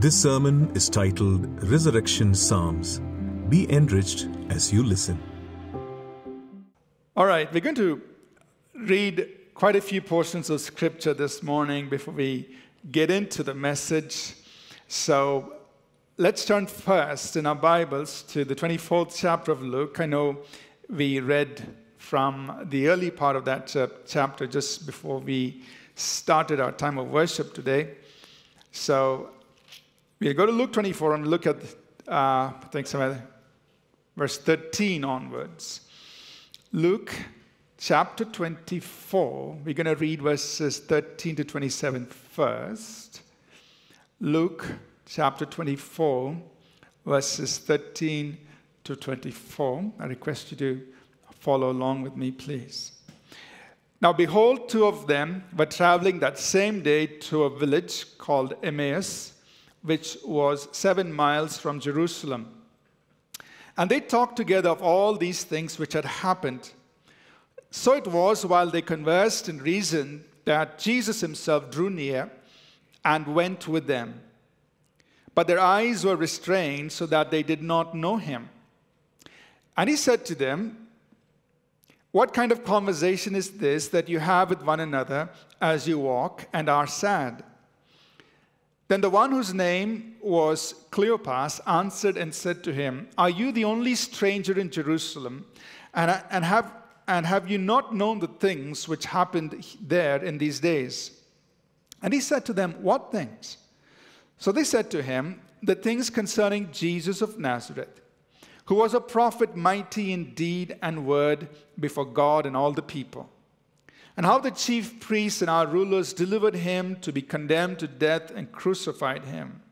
This sermon is titled Resurrection Psalms. Be enriched as you listen. All right, we're going to read quite a few portions of scripture this morning before we get into the message. So let's turn first in our Bibles to the 24th chapter of Luke. I know we read from the early part of that uh, chapter just before we started our time of worship today. So we'll go to Luke 24 and look at, uh, I think, verse 13 onwards. Luke chapter 24, we're going to read verses 13 to 27 first. Luke chapter 24, verses 13 to 24. I request you to follow along with me, please. Now, behold, two of them were traveling that same day to a village called Emmaus, which was seven miles from Jerusalem. And they talked together of all these things which had happened. So it was while they conversed and reasoned that Jesus himself drew near and went with them. But their eyes were restrained so that they did not know him. And he said to them, What kind of conversation is this that you have with one another as you walk and are sad? Then the one whose name was Cleopas answered and said to him, Are you the only stranger in Jerusalem? And, uh, and, have, and have you not known the things which happened there in these days? And he said to them, What things? So they said to him, The things concerning Jesus of Nazareth, who was a prophet mighty in deed and word before God and all the people and how the chief priests and our rulers delivered him to be condemned to death and crucified him.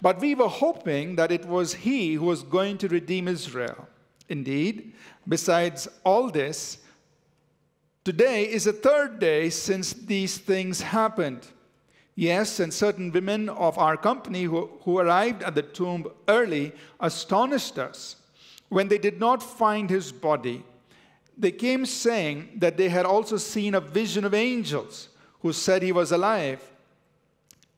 But we were hoping that it was he who was going to redeem Israel. Indeed, besides all this, today is the third day since these things happened. Yes, and certain women of our company who, who arrived at the tomb early astonished us when they did not find his body they came saying that they had also seen a vision of angels who said he was alive.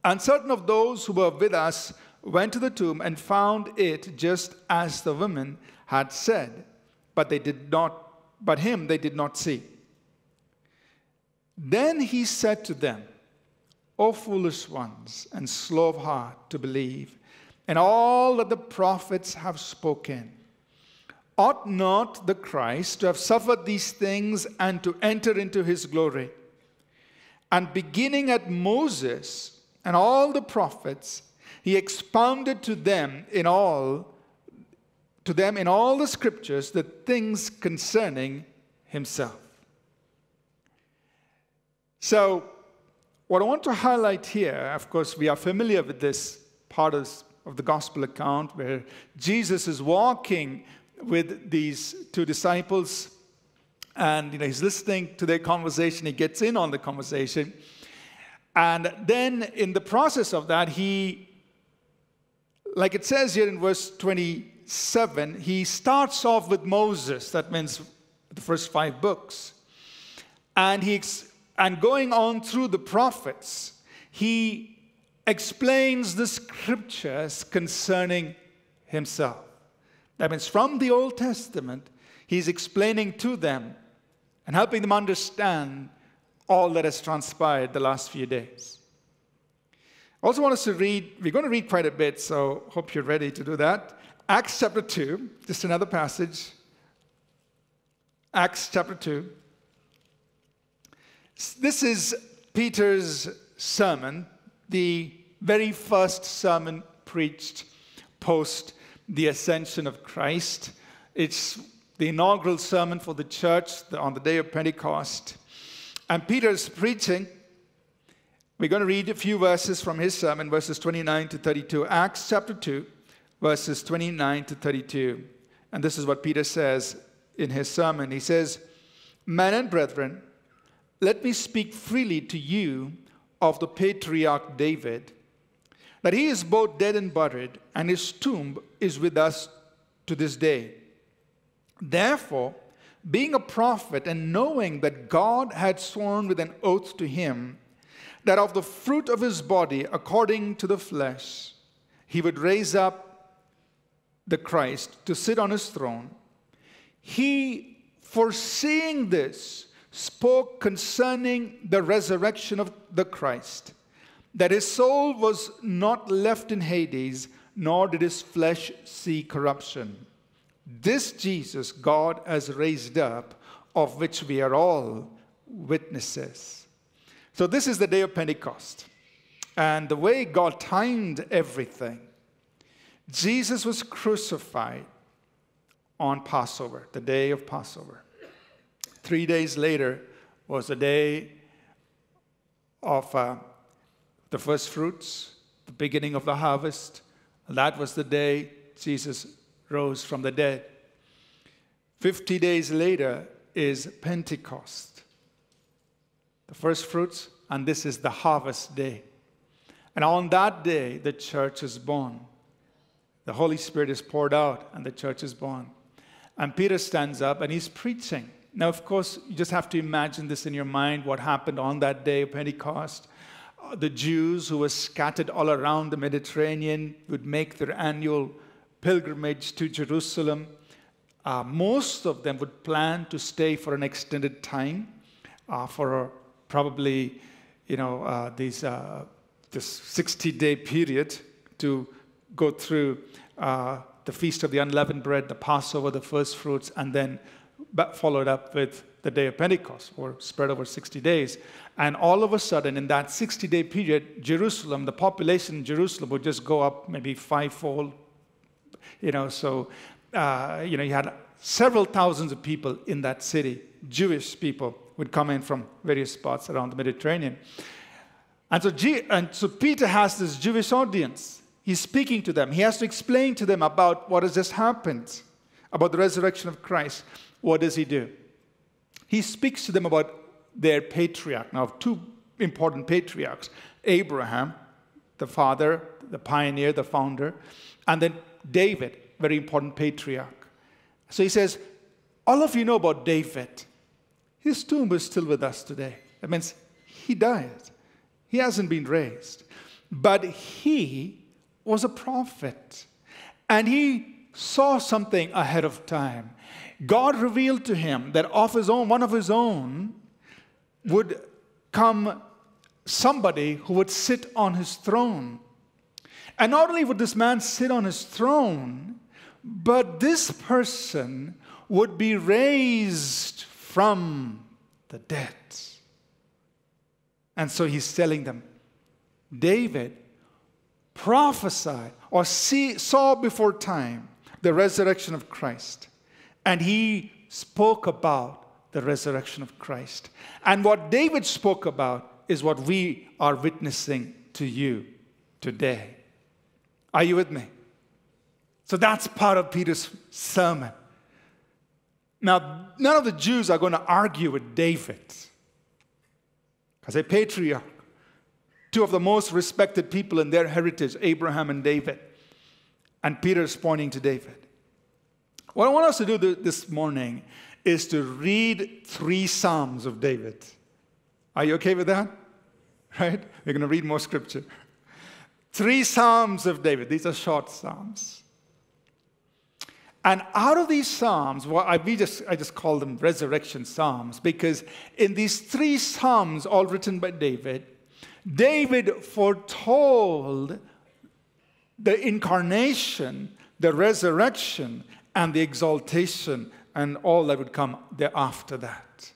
And certain of those who were with us went to the tomb and found it just as the women had said, but they did not but him they did not see. Then he said to them, O foolish ones and slow of heart to believe, and all that the prophets have spoken. Ought not the Christ to have suffered these things and to enter into his glory? And beginning at Moses and all the prophets, he expounded to them in all to them in all the scriptures the things concerning himself. So, what I want to highlight here, of course, we are familiar with this part of, of the gospel account where Jesus is walking with these two disciples and you know he's listening to their conversation. He gets in on the conversation. And then in the process of that he like it says here in verse 27 he starts off with moses. That means the first five books. And he and going on through the prophets he explains the scriptures concerning himself that means from the Old Testament, he's explaining to them and helping them understand all that has transpired the last few days. I also want us to read, we're going to read quite a bit, so hope you're ready to do that. Acts chapter 2, just another passage. Acts chapter 2. This is Peter's sermon, the very first sermon preached post the ascension of Christ. It's the inaugural sermon for the church on the day of Pentecost. And Peter's preaching. We're going to read a few verses from his sermon, verses 29 to 32. Acts chapter 2, verses 29 to 32. And this is what Peter says in his sermon. He says, Men and brethren, let me speak freely to you of the patriarch David that he is both dead and buried, and his tomb is with us to this day. Therefore, being a prophet and knowing that God had sworn with an oath to him that of the fruit of his body, according to the flesh, he would raise up the Christ to sit on his throne, he, foreseeing this, spoke concerning the resurrection of the Christ, that his soul was not left in Hades, nor did his flesh see corruption. This Jesus God has raised up, of which we are all witnesses. So, this is the day of Pentecost. And the way God timed everything, Jesus was crucified on Passover, the day of Passover. Three days later was the day of uh, the first fruits, the beginning of the harvest. That was the day Jesus rose from the dead. 50 days later is Pentecost, the first fruits, and this is the harvest day. And on that day, the church is born. The Holy Spirit is poured out, and the church is born. And Peter stands up and he's preaching. Now, of course, you just have to imagine this in your mind what happened on that day of Pentecost. The Jews who were scattered all around the Mediterranean would make their annual pilgrimage to Jerusalem. Uh, most of them would plan to stay for an extended time, uh, for probably, you know, uh, these, uh, this 60-day period to go through uh, the Feast of the Unleavened Bread, the Passover, the first fruits, and then followed up with the day of Pentecost, or spread over 60 days. And all of a sudden, in that 60 day period, Jerusalem, the population in Jerusalem would just go up maybe fivefold. You know, so, uh, you know, you had several thousands of people in that city. Jewish people would come in from various spots around the Mediterranean. And so, G- and so Peter has this Jewish audience. He's speaking to them. He has to explain to them about what has just happened, about the resurrection of Christ. What does he do? He speaks to them about their patriarch. Now, two important patriarchs Abraham, the father, the pioneer, the founder, and then David, very important patriarch. So he says, All of you know about David. His tomb is still with us today. That means he died, he hasn't been raised. But he was a prophet. And he saw something ahead of time. God revealed to him that of his own, one of his own, would come somebody who would sit on his throne. And not only would this man sit on his throne, but this person would be raised from the dead. And so he's telling them, David prophesied or see, saw before time the resurrection of Christ. And he spoke about the resurrection of Christ. And what David spoke about is what we are witnessing to you today. Are you with me? So that's part of Peter's sermon. Now, none of the Jews are going to argue with David as a patriarch two of the most respected people in their heritage, Abraham and David. And Peter is pointing to David. What I want us to do this morning is to read three Psalms of David. Are you okay with that? Right? We're going to read more scripture. Three Psalms of David. These are short Psalms. And out of these Psalms, well, I, we just, I just call them resurrection Psalms because in these three Psalms, all written by David, David foretold the incarnation, the resurrection, and the exaltation, and all that would come thereafter that.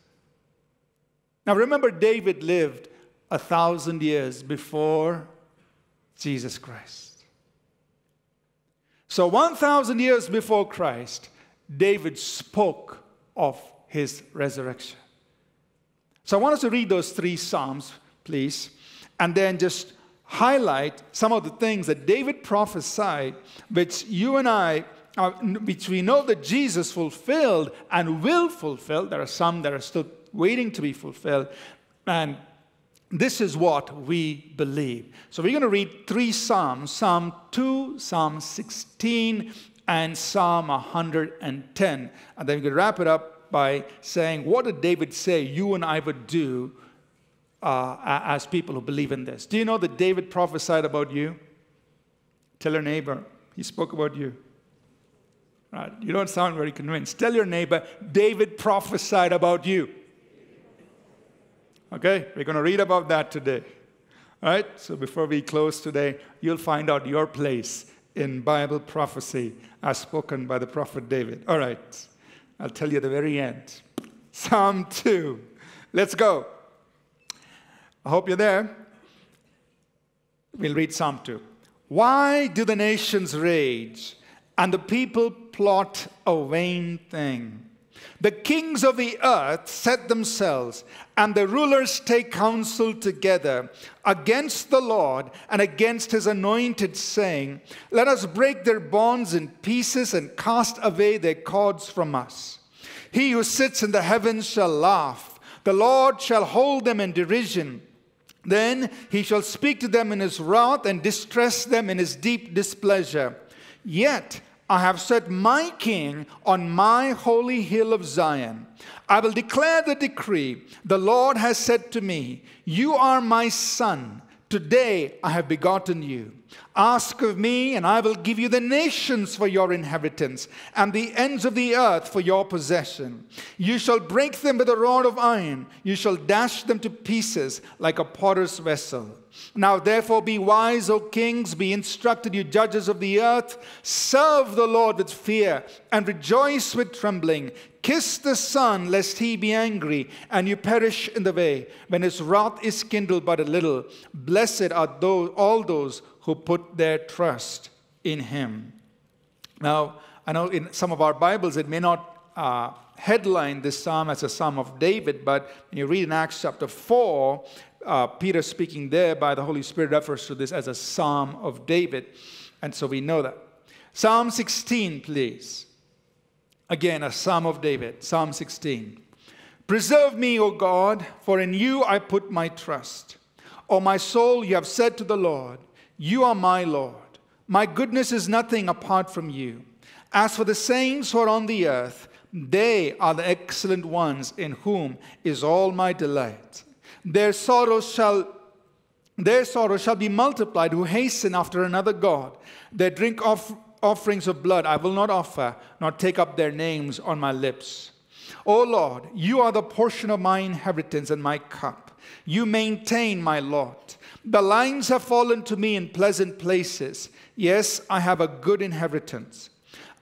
Now remember, David lived a thousand years before Jesus Christ. So, 1,000 years before Christ, David spoke of his resurrection. So, I want us to read those three Psalms, please and then just highlight some of the things that David prophesied, which you and I, uh, which we know that Jesus fulfilled and will fulfill. There are some that are still waiting to be fulfilled. And this is what we believe. So we're going to read three Psalms Psalm 2, Psalm 16, and Psalm 110. And then we're going to wrap it up by saying, What did David say you and I would do uh, as people who believe in this. Do you know that David prophesied about you? Tell your neighbor, he spoke about you. Right? You don't sound very convinced. Tell your neighbor, David prophesied about you. Okay? We're going to read about that today. All right? So before we close today, you'll find out your place in Bible prophecy as spoken by the prophet David. All right. I'll tell you the very end. Psalm 2. Let's go. I hope you're there. We'll read Psalm 2. Why do the nations rage and the people plot a vain thing? The kings of the earth set themselves, and the rulers take counsel together against the Lord and against his anointed, saying, Let us break their bonds in pieces and cast away their cords from us. He who sits in the heavens shall laugh, the Lord shall hold them in derision. Then he shall speak to them in his wrath and distress them in his deep displeasure. Yet I have set my king on my holy hill of Zion. I will declare the decree. The Lord has said to me, You are my son. Today I have begotten you. Ask of me, and I will give you the nations for your inheritance, and the ends of the earth for your possession. You shall break them with a rod of iron, you shall dash them to pieces like a potter's vessel. Now, therefore, be wise, O kings, be instructed, you judges of the earth. Serve the Lord with fear, and rejoice with trembling. Kiss the Son, lest he be angry, and you perish in the way, when his wrath is kindled but a little. Blessed are those, all those who put their trust in him. Now, I know in some of our Bibles it may not uh, headline this psalm as a psalm of David, but when you read in Acts chapter 4, uh, Peter speaking there by the Holy Spirit refers to this as a psalm of David. And so we know that. Psalm 16, please. Again, a psalm of David. Psalm 16. Preserve me, O God, for in you I put my trust. O my soul, you have said to the Lord, You are my Lord. My goodness is nothing apart from you. As for the saints who are on the earth, they are the excellent ones in whom is all my delight. Their sorrows shall their sorrow shall be multiplied who hasten after another God. They drink off offerings of blood I will not offer, nor take up their names on my lips. O Lord, you are the portion of my inheritance and my cup. You maintain my lot. The lines have fallen to me in pleasant places. Yes, I have a good inheritance.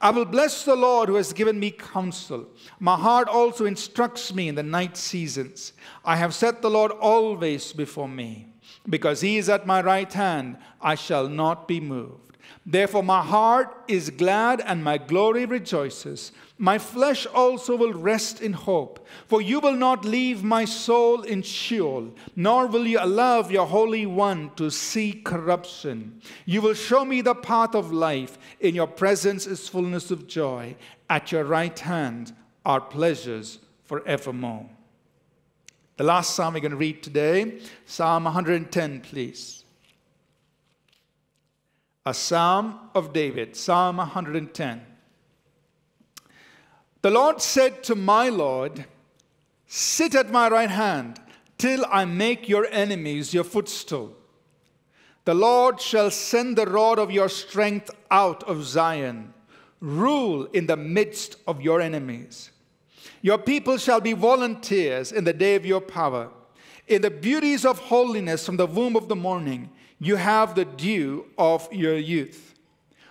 I will bless the Lord who has given me counsel. My heart also instructs me in the night seasons. I have set the Lord always before me. Because he is at my right hand, I shall not be moved. Therefore, my heart is glad and my glory rejoices. My flesh also will rest in hope. For you will not leave my soul in Sheol, nor will you allow your Holy One to see corruption. You will show me the path of life. In your presence is fullness of joy. At your right hand are pleasures forevermore. The last psalm we're going to read today, Psalm 110, please a psalm of David, Psalm 110. The Lord said to my Lord, Sit at my right hand till I make your enemies your footstool. The Lord shall send the rod of your strength out of Zion, rule in the midst of your enemies. Your people shall be volunteers in the day of your power. In the beauties of holiness from the womb of the morning, you have the dew of your youth.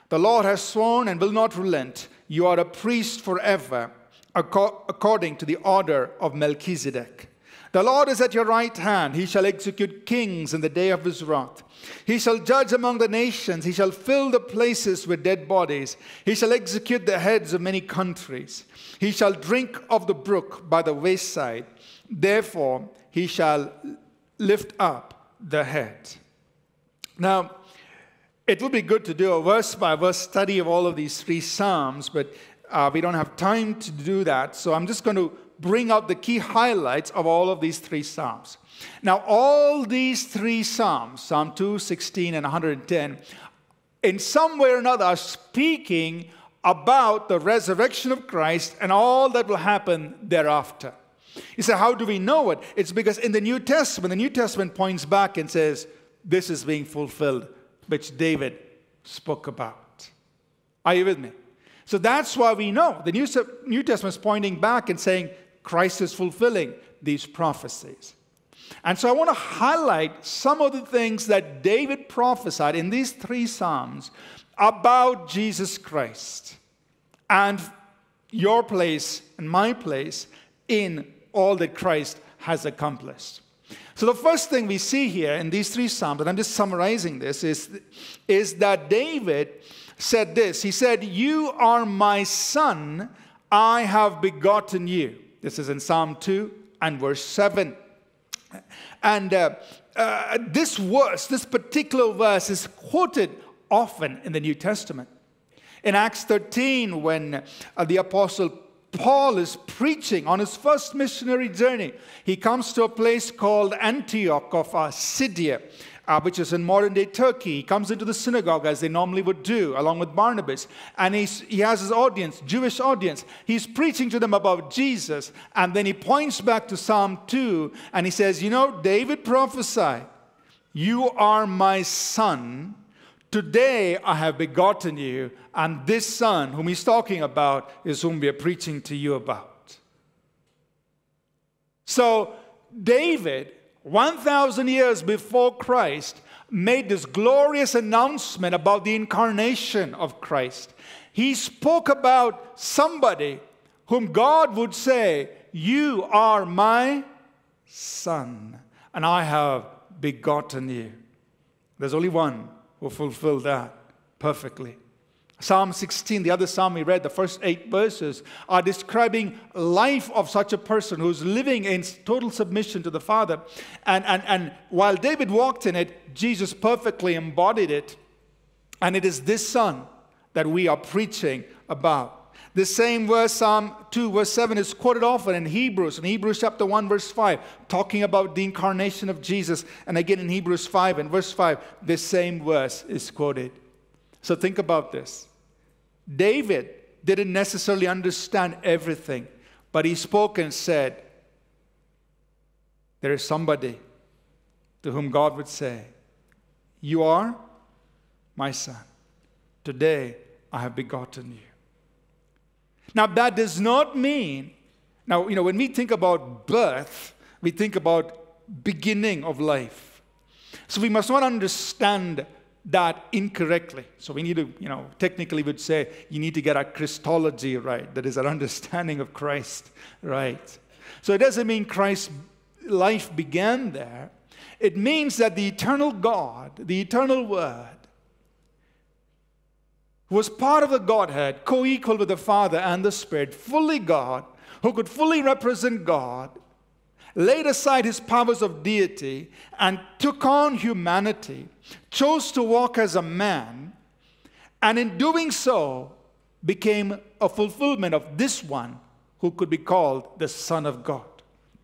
The Lord has sworn and will not relent. You are a priest forever, according to the order of Melchizedek. The Lord is at your right hand. He shall execute kings in the day of his wrath. He shall judge among the nations. He shall fill the places with dead bodies. He shall execute the heads of many countries. He shall drink of the brook by the wayside. Therefore, he shall lift up the head. Now, it would be good to do a verse by verse study of all of these three Psalms, but uh, we don't have time to do that. So I'm just going to bring out the key highlights of all of these three Psalms. Now, all these three Psalms, Psalm 2, 16, and 110, in some way or another are speaking about the resurrection of Christ and all that will happen thereafter. You say, how do we know it? It's because in the New Testament, the New Testament points back and says, this is being fulfilled, which David spoke about. Are you with me? So that's why we know the New, New Testament is pointing back and saying Christ is fulfilling these prophecies. And so I want to highlight some of the things that David prophesied in these three Psalms about Jesus Christ and your place and my place in all that Christ has accomplished. So, the first thing we see here in these three Psalms, and I'm just summarizing this, is, is that David said this He said, You are my son, I have begotten you. This is in Psalm 2 and verse 7. And uh, uh, this verse, this particular verse, is quoted often in the New Testament. In Acts 13, when uh, the Apostle Paul is preaching on his first missionary journey, he comes to a place called Antioch of Syria uh, which is in modern day Turkey. He comes into the synagogue as they normally would do, along with Barnabas, and he's, he has his audience, Jewish audience. He's preaching to them about Jesus, and then he points back to Psalm 2 and he says, You know, David prophesied, You are my son. Today I have begotten you, and this son, whom he's talking about, is whom we are preaching to you about. So, David 1,000 years before Christ, made this glorious announcement about the incarnation of Christ. He spoke about somebody whom God would say, You are my son, and I have begotten you. There's only one who fulfill that perfectly. Psalm 16, the other psalm we read, the first eight verses, are describing life of such a person who's living in total submission to the Father. And, and, and while David walked in it, Jesus perfectly embodied it. And it is this Son that we are preaching about. The same verse, Psalm 2, verse 7, is quoted often in Hebrews, in Hebrews chapter 1, verse 5, talking about the incarnation of Jesus. And again in Hebrews 5 and verse 5, this same verse is quoted. So think about this. David didn't necessarily understand everything, but he spoke and said, There is somebody to whom God would say, You are my son. Today I have begotten you. Now, that does not mean, now, you know, when we think about birth, we think about beginning of life. So we must not understand that incorrectly. So we need to, you know, technically would say you need to get our Christology right, that is our understanding of Christ right. So it doesn't mean Christ's life began there. It means that the eternal God, the eternal Word, who was part of the Godhead, co equal with the Father and the Spirit, fully God, who could fully represent God, laid aside his powers of deity and took on humanity, chose to walk as a man, and in doing so became a fulfillment of this one who could be called the Son of God.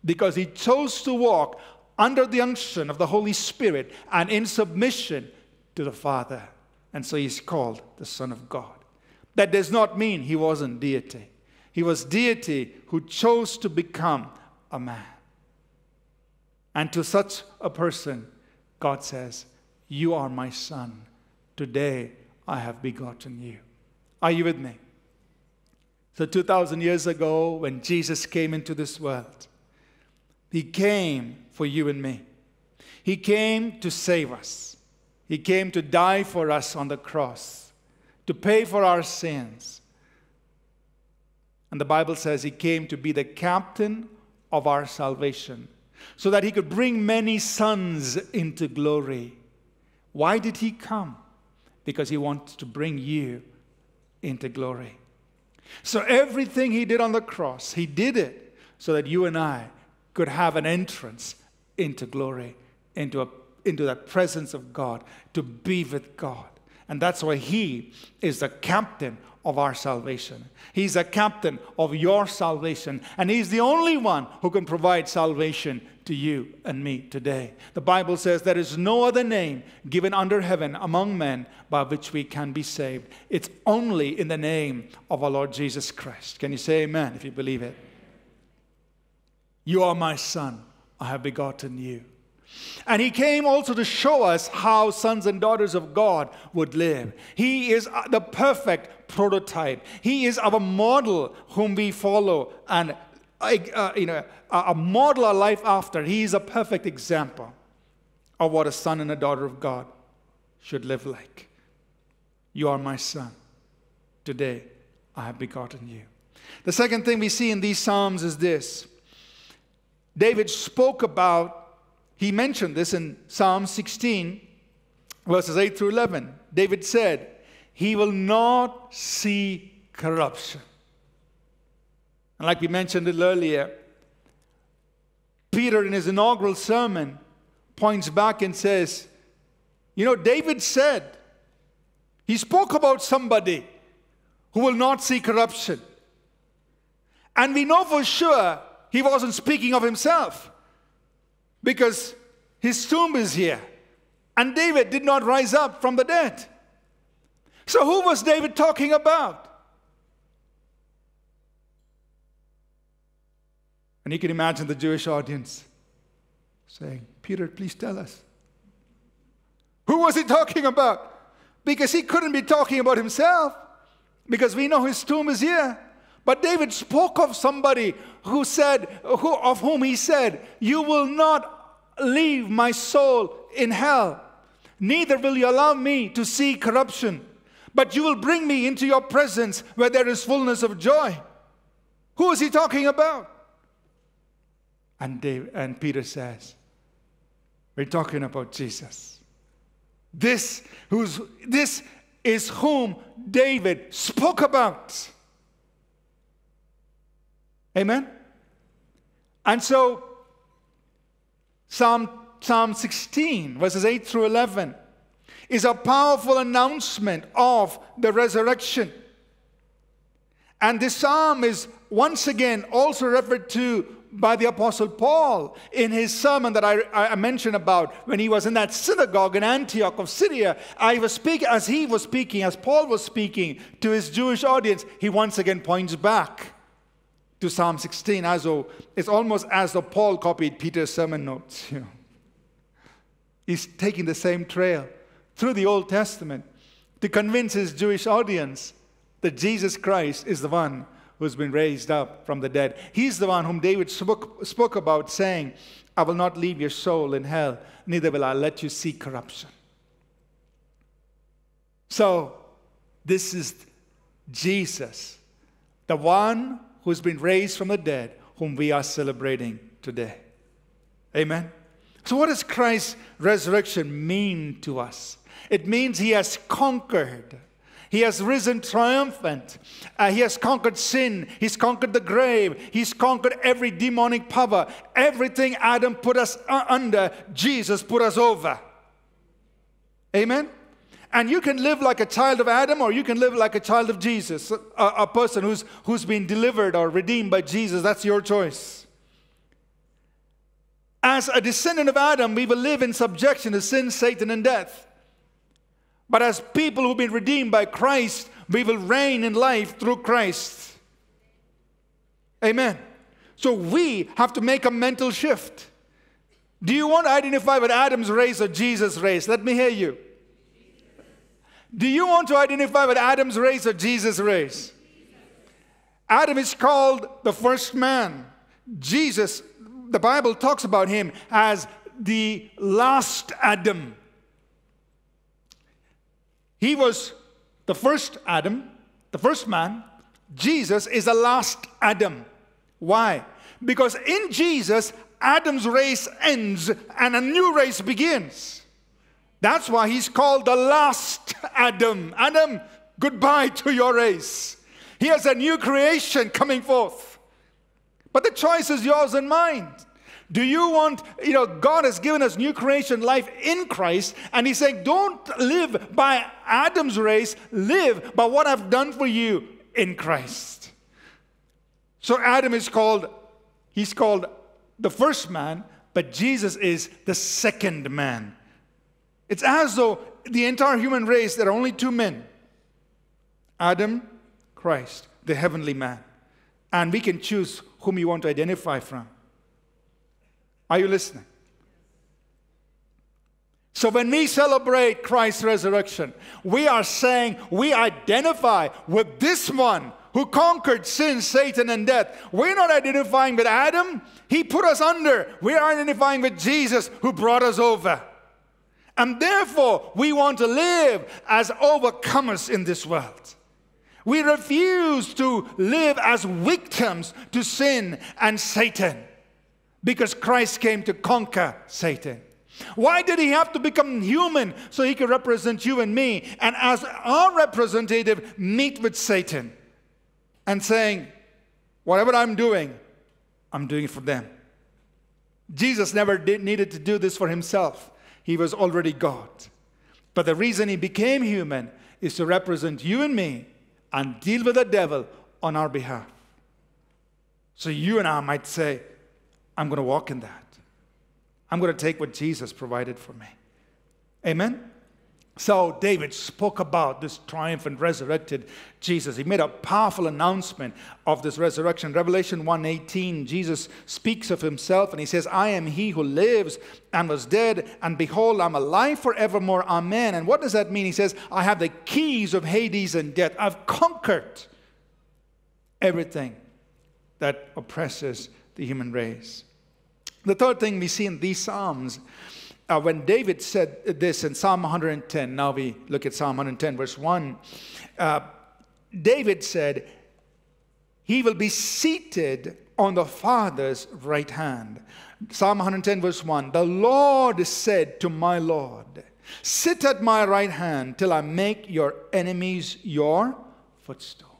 Because he chose to walk under the unction of the Holy Spirit and in submission to the Father. And so he's called the Son of God. That does not mean he wasn't deity. He was deity who chose to become a man. And to such a person, God says, You are my son. Today I have begotten you. Are you with me? So, 2,000 years ago, when Jesus came into this world, He came for you and me. He came to save us. He came to die for us on the cross, to pay for our sins. And the Bible says He came to be the captain of our salvation so that he could bring many sons into glory. Why did he come? Because he wants to bring you into glory. So everything he did on the cross, he did it so that you and I could have an entrance into glory, into, a, into the presence of God, to be with God. And that's why he is the captain of our salvation. He's the captain of your salvation, and He's the only one who can provide salvation to you and me today. The Bible says there is no other name given under heaven among men by which we can be saved. It's only in the name of our Lord Jesus Christ. Can you say amen if you believe it? You are my son, I have begotten you. And he came also to show us how sons and daughters of God would live. He is uh, the perfect prototype. He is our model whom we follow and uh, you know, a model our life after. He is a perfect example of what a son and a daughter of God should live like. You are my son. Today I have begotten you. The second thing we see in these Psalms is this David spoke about he mentioned this in Psalm 16, verses 8 through 11. David said, He will not see corruption. And like we mentioned it earlier, Peter in his inaugural sermon points back and says, You know, David said, he spoke about somebody who will not see corruption. And we know for sure he wasn't speaking of himself because his tomb is here. And David did not rise up from the dead. So, who was David talking about? And you can imagine the Jewish audience saying, Peter, please tell us. Who was he talking about? Because he couldn't be talking about himself, because we know his tomb is here. But David spoke of somebody who said, who, of whom he said, You will not leave my soul in hell, neither will you allow me to see corruption, but you will bring me into your presence where there is fullness of joy. Who is he talking about? And, Dave, and Peter says, We're talking about Jesus. This, who's, this is whom David spoke about. Amen? And so Psalm, Psalm 16, verses 8 through 11, is a powerful announcement of the resurrection. And this psalm is once again also referred to by the Apostle Paul in his sermon that I, I, mentioned about when he was in that synagogue in Antioch of Syria. I was speaking, as he was speaking, as Paul was speaking to his Jewish audience, he once again points back to Psalm 16 as though it's almost as though Paul copied Peter's sermon notes. You know. He's taking the same trail through the Old Testament to convince his Jewish audience that Jesus Christ is the one who's been raised up from the dead. He's the one whom David spoke, spoke about, saying, I will not leave your soul in hell, neither will I let you see corruption. So, this is Jesus, the one who's been raised from the dead, whom we are celebrating today. Amen. So, what does Christ's resurrection mean to us? It means he has conquered. He has risen triumphant. Uh, he has conquered sin. He's conquered the grave. He's conquered every demonic power. Everything Adam put us under, Jesus put us over. Amen? And you can live like a child of Adam or you can live like a child of Jesus, a, a person who's, who's been delivered or redeemed by Jesus. That's your choice. As a descendant of Adam, we will live in subjection to sin, Satan, and death. But as people who've been redeemed by Christ, we will reign in life through Christ. Amen. So we have to make a mental shift. Do you want to identify with Adam's race or Jesus' race? Let me hear you. Do you want to identify with Adam's race or Jesus' race? Adam is called the first man. Jesus, the Bible talks about him as the last Adam. He was the first Adam, the first man. Jesus is the last Adam. Why? Because in Jesus, Adam's race ends and a new race begins. That's why he's called the last Adam. Adam, goodbye to your race. He has a new creation coming forth. But the choice is yours and mine. Do you want, you know, God has given us new creation life in Christ, and He's saying, don't live by Adam's race, live by what I've done for you in Christ. So Adam is called, he's called the first man, but Jesus is the second man. It's as though the entire human race, there are only two men Adam, Christ, the heavenly man. And we can choose whom you want to identify from. Are you listening? So when we celebrate Christ's resurrection, we are saying we identify with this one who conquered sin, Satan, and death. We're not identifying with Adam, he put us under. We are identifying with Jesus who brought us over. And therefore, we want to live as overcomers in this world. We refuse to live as victims to sin and Satan because Christ came to conquer Satan. Why did he have to become human so he could represent you and me and as our representative meet with Satan and saying, whatever I'm doing, I'm doing it for them. Jesus never did, needed to do this for himself. He was already God. But the reason he became human is to represent you and me and deal with the devil on our behalf. So you and I might say, I'm going to walk in that. I'm going to take what Jesus provided for me. Amen? So David spoke about this triumphant resurrected Jesus. He made a powerful announcement of this resurrection. Revelation 1:18, Jesus speaks of himself and he says, "I am he who lives and was dead, and behold, I'm alive forevermore. Amen." And what does that mean? He says, "I have the keys of Hades and death. I've conquered everything that oppresses the human race." The third thing we see in these Psalms, uh, when David said this in Psalm 110, now we look at Psalm 110, verse 1, uh, David said, He will be seated on the Father's right hand. Psalm 110, verse 1 The Lord said to my Lord, Sit at my right hand till I make your enemies your footstool.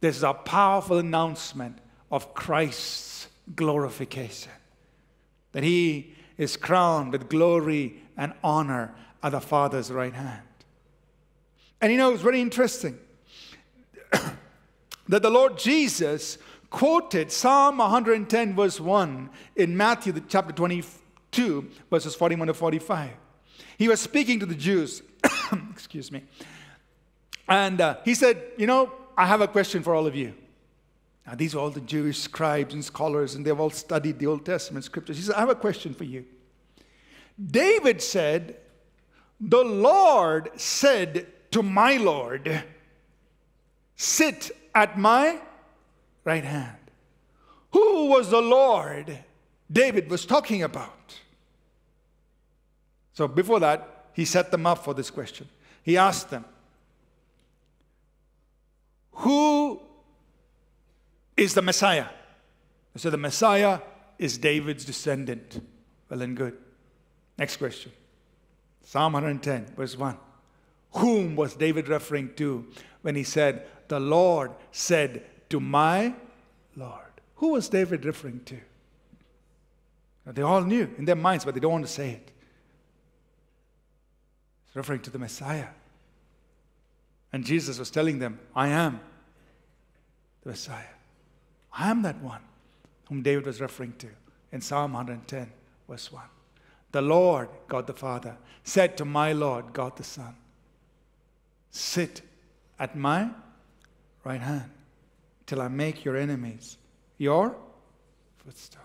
This is a powerful announcement of Christ's glorification that he is crowned with glory and honor at the Father's right hand. And you know, it's very interesting that the Lord Jesus quoted Psalm 110, verse 1 in Matthew chapter 22, verses 41 to 45. He was speaking to the Jews, excuse me, and uh, he said, You know, I have a question for all of you. Now, these are all the Jewish scribes and scholars, and they've all studied the Old Testament scriptures. He said, I have a question for you. David said, The Lord said to my Lord, Sit at my right hand. Who was the Lord David was talking about? So before that, he set them up for this question. He asked them, Who is the Messiah. So the Messiah is David's descendant. Well and good. Next question. Psalm 110, verse 1. Whom was David referring to when he said, The Lord said to my Lord? Who was David referring to? Now, they all knew in their minds, but they don't want to say it. It's referring to the Messiah. And Jesus was telling them, I am the Messiah. I am that one whom David was referring to in Psalm 110, verse 1. The Lord, God the Father, said to my Lord, God the Son, Sit at my right hand till I make your enemies your footstool.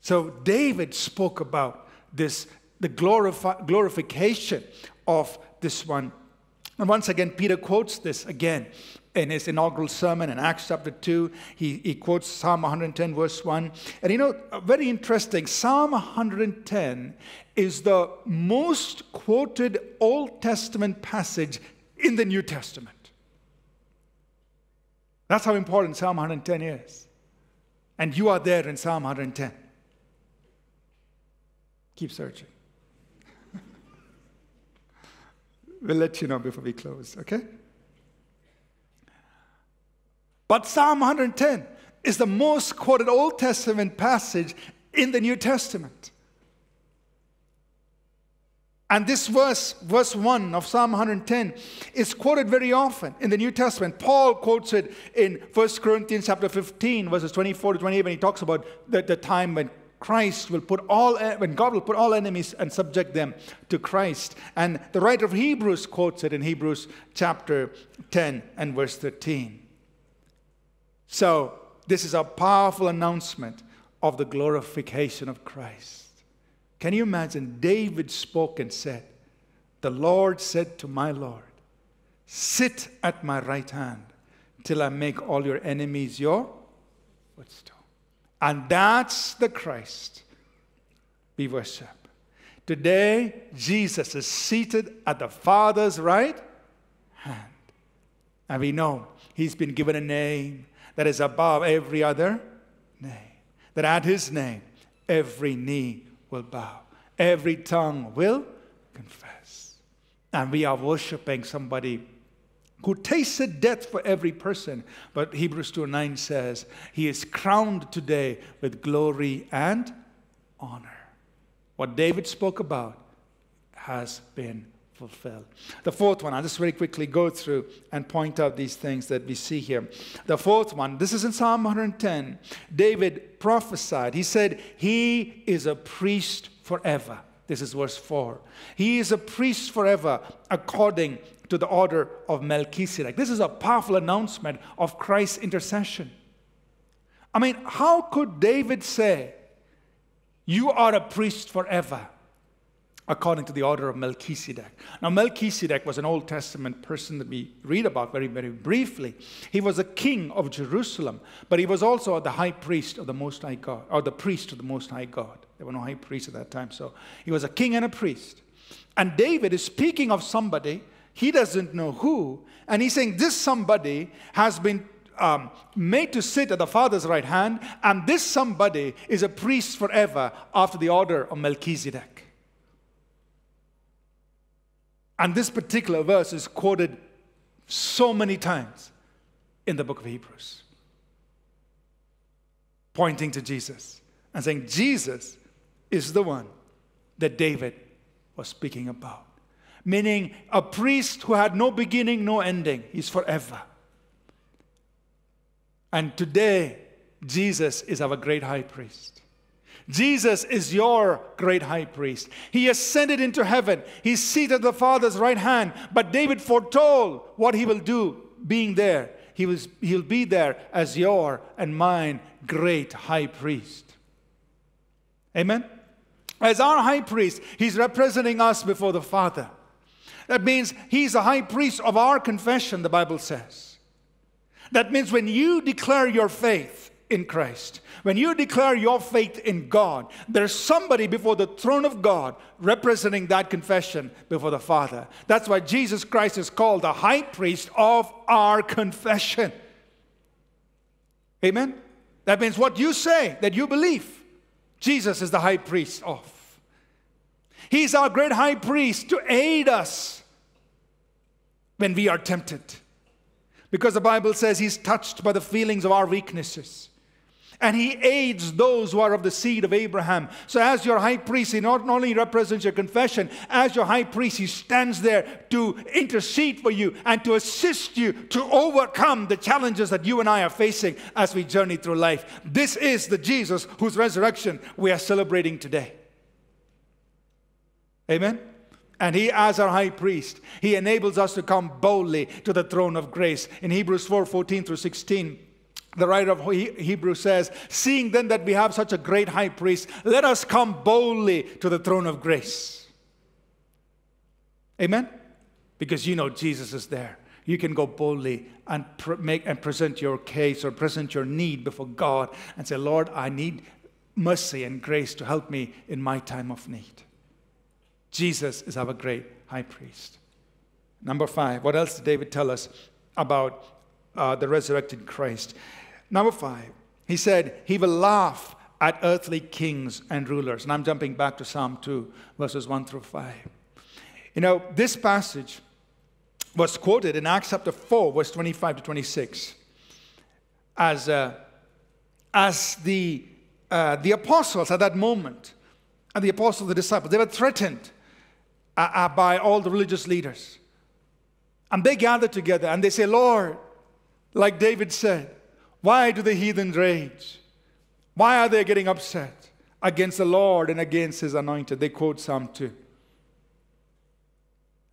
So David spoke about this, the glorifi- glorification of this one. And once again, Peter quotes this again in his inaugural sermon in Acts chapter 2. He, he quotes Psalm 110, verse 1. And you know, very interesting, Psalm 110 is the most quoted Old Testament passage in the New Testament. That's how important Psalm 110 is. And you are there in Psalm 110. Keep searching. We'll let you know before we close, okay? But Psalm 110 is the most quoted Old Testament passage in the New Testament. And this verse, verse 1 of Psalm 110, is quoted very often in the New Testament. Paul quotes it in 1 Corinthians chapter 15, verses 24 to 28, when he talks about the, the time when Christ will put all, eh, when God will put all enemies and subject them to Christ. And the writer of Hebrews quotes it in Hebrews chapter 10 and verse 13. So, this is a powerful announcement of the glorification of Christ. Can you imagine? David spoke and said, The Lord said to my Lord, Sit at my right hand till I make all your enemies your footstool. And that's the Christ we worship. Today, Jesus is seated at the Father's right hand. And we know he's been given a name that is above every other name. That at his name, every knee will bow, every tongue will confess. And we are worshiping somebody who tasted death for every person. But Hebrews 2 9 says, He is crowned today with glory and honor. What David spoke about has been fulfilled. The fourth one, I'll just very quickly go through and point out these things that we see here. The fourth one, this is in Psalm 110. David prophesied. He said, He is a priest forever. This is verse 4. He is a priest forever according to the order of Melchizedek. This is a powerful announcement of Christ's intercession. I mean, how could David say, You are a priest forever? according to the order of Melchizedek. Now, Melchizedek was an Old Testament person that we read about very, very briefly. He was a king of Jerusalem, but he was also the high priest of the Most High God, or the priest of the Most High God. There were no high priests at that time, so he was a king and a priest. And David is speaking of somebody, he doesn't know who, and he's saying this somebody has been um, made to sit at the Father's right hand, and this somebody is a priest forever after the order of Melchizedek. And this particular verse is quoted so many times in the book of Hebrews, pointing to Jesus and saying, Jesus is the one that David was speaking about. Meaning, a priest who had no beginning, no ending, he's forever. And today, Jesus is our great high priest. Jesus is your great high priest. He ascended into heaven. He's seated at the Father's right hand. But David foretold what he will do being there. He was, he'll be there as your and mine great high priest. Amen? As our high priest, he's representing us before the Father. That means he's a high priest of our confession, the Bible says. That means when you declare your faith, in Christ. When you declare your faith in God, there's somebody before the throne of God representing that confession before the Father. That's why Jesus Christ is called the high priest of our confession. Amen? That means what you say, that you believe, Jesus is the high priest of. He's our great high priest to aid us when we are tempted. Because the Bible says he's touched by the feelings of our weaknesses and he aids those who are of the seed of Abraham. So, as your high priest, he not only represents your confession, as your high priest, he stands there to intercede for you and to assist you to overcome the challenges that you and I are facing as we journey through life. This is the Jesus whose resurrection we are celebrating today. Amen. And he, as our high priest, he enables us to come boldly to the throne of grace. In Hebrews 4 14 through 16, the writer of Hebrews says, Seeing then that we have such a great high priest, let us come boldly to the throne of grace. Amen? Because you know Jesus is there. You can go boldly and make and present your case or present your need before God and say, Lord, I need mercy and grace to help me in my time of need. Jesus is our great high priest. Number five, what else did David tell us about uh, the resurrected Christ? Number five, he said, He will laugh at earthly kings and rulers. And I'm jumping back to Psalm 2, verses 1 through 5. You know, this passage was quoted in Acts chapter 4, verse 25 to 26, as, uh, as the, uh, the apostles at that moment, and the apostles, the disciples, they were threatened uh, uh by all the religious leaders. And they gathered together and they say, Lord, like David said, why do the heathen rage? Why are they getting upset against the Lord and against his anointed? They quote Psalm 2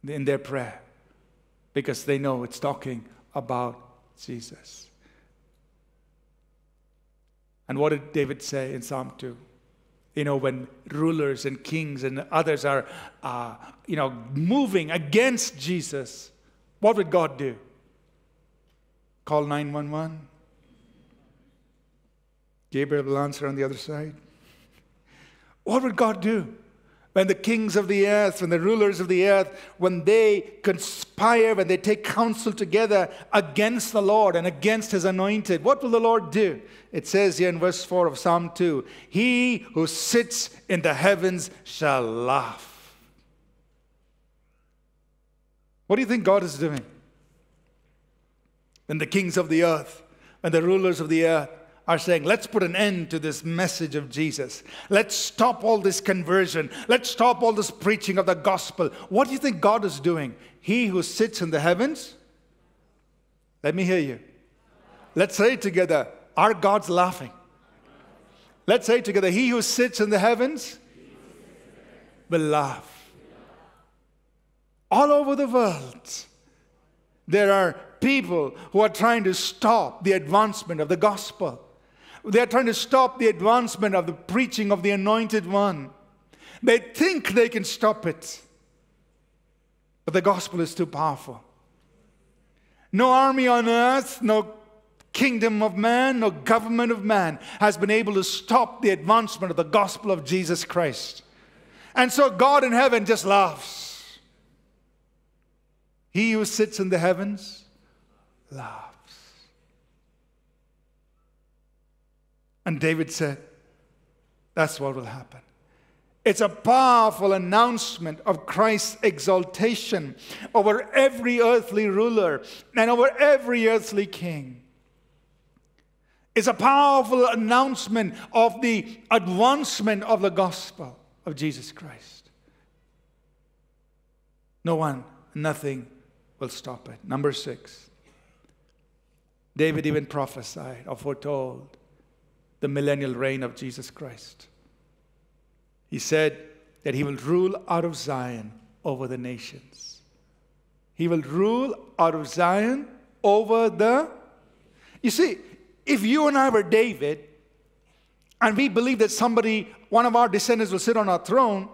in their prayer because they know it's talking about Jesus. And what did David say in Psalm 2? you know, when rulers and kings and others are, uh, you know, moving against Jesus, what would God do? Call 911? Gabriel will answer on the other side. What would God do? when the kings of the earth, when the rulers of the earth, when they conspire, when they take counsel together against the Lord and against his anointed, what will the Lord do? It says here in verse 4 of Psalm 2 He who sits in the heavens shall laugh. What do you think God is doing? When the kings of the earth, when the rulers of the earth, are saying, let's put an end to this message of Jesus. Let's stop all this conversion. Let's stop all this preaching of the gospel. What do you think God is doing? He who sits in the heavens? Let me hear you. Let's say together. Our God's laughing. Let's say together. He who sits in the heavens will laugh. All over the world, there are people who are trying to stop the advancement of the gospel. They're trying to stop the advancement of the preaching of the anointed one. They think they can stop it. But the gospel is too powerful. No army on earth, no kingdom of man, no government of man has been able to stop the advancement of the gospel of Jesus Christ. And so God in heaven just laughs. He who sits in the heavens laughs. And David said, That's what will happen. It's a powerful announcement of Christ's exaltation over every earthly ruler and over every earthly king. It's a powerful announcement of the advancement of the gospel of Jesus Christ. No one, nothing will stop it. Number six, David even prophesied or foretold the millennial reign of Jesus Christ. He said that he will rule out of Zion over the nations. He will rule out of Zion over the. You see, if you and I were David, and we believe that somebody, one of our descendants, will sit on our throne,